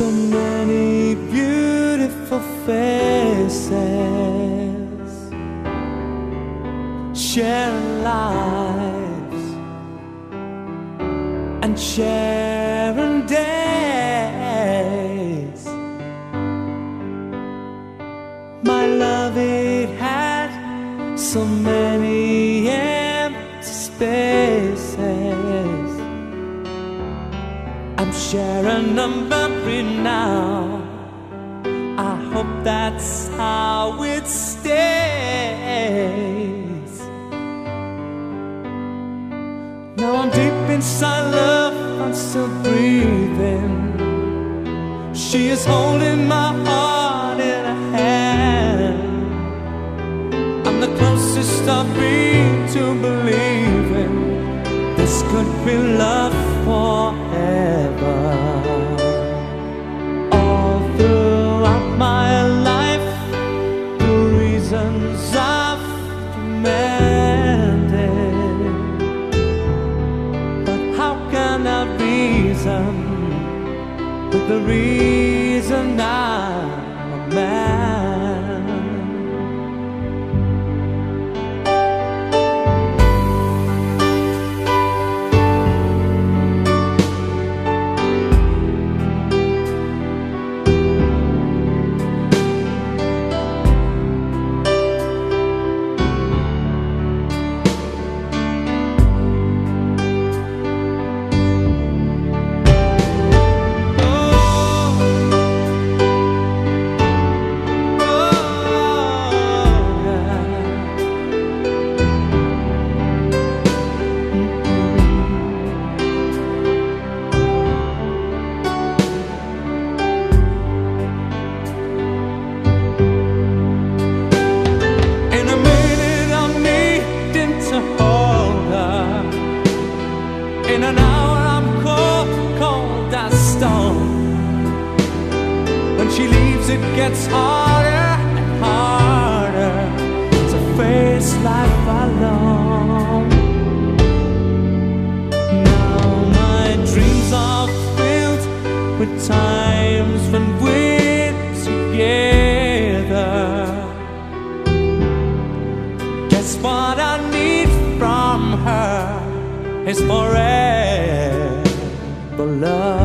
So many beautiful faces share lives and sharing days. My love, it had so many empty spaces. Sharing a memory now. I hope that's how it stays. Now I'm deep inside love, I'm still breathing. She is holding my heart in her hand. I'm the closest I've been to believing this could be love forever. All throughout my life, the reasons I've demanded. But how can I reason with the reason I'm a it gets harder and harder to face life alone. Now my dreams are filled with times when we're together. Guess what I need from her is forever love.